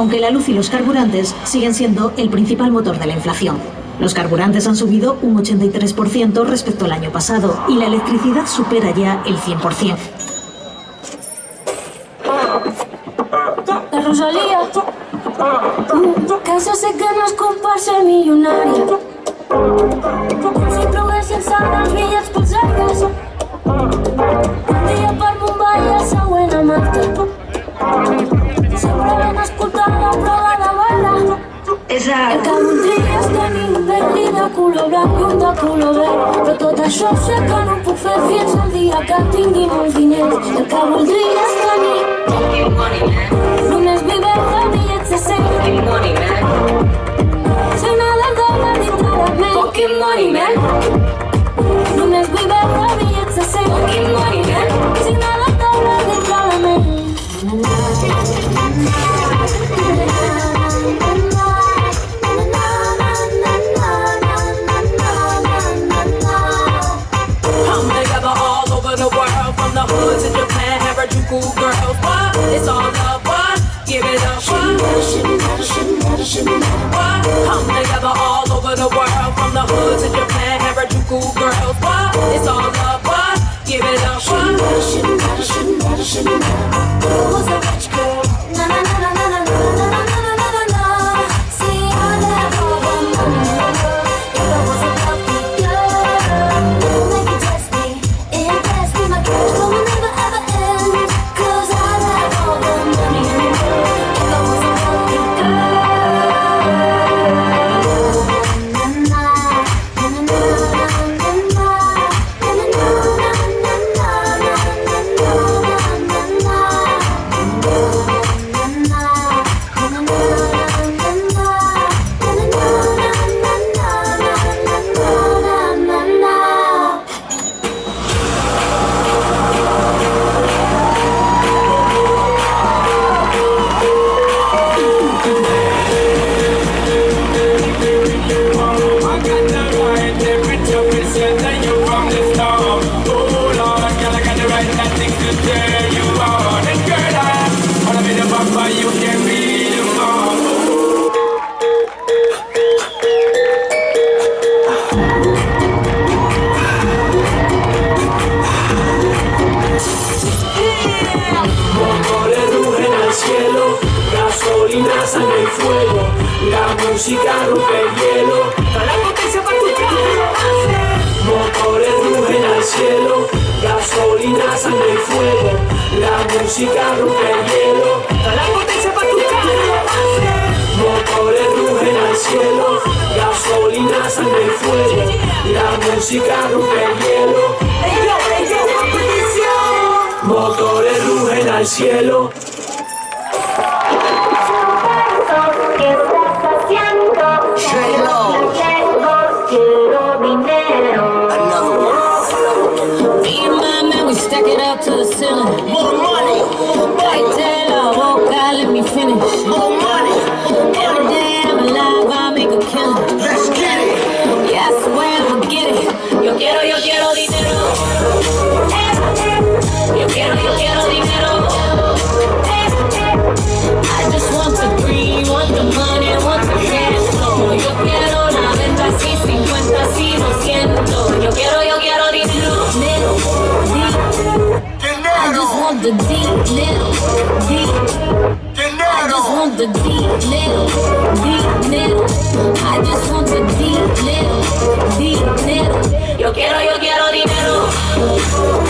aunque la luz y los carburantes siguen siendo el principal motor de la inflación. Los carburantes han subido un 83% respecto al año pasado y la electricidad supera ya el 100%. Unde este din Berlin Acolo blanc, unde acolo verde Pe tot așa și ca nu puc fe fiecare zi Ca timp din ordinez Dacă mândrie este din Berlin What? Come together all over the world, from the hood to Japan, Harajuku girls. Why It's all love. What? Give it up. La música rompe el hielo. Da la potencia para tu cara. Motores rugen al cielo, gasolina sale el fuego. La música rompe el hielo. Motores rugen al cielo. the deep little deep. I just want the deep little deep little. I just want the deep little deep little. Yo quiero, yo quiero dinero.